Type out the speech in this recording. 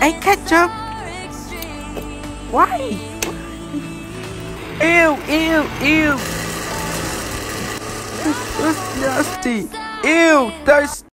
Hey, ketchup. Why? Ew, ew, ew. That's nasty. Ew, that's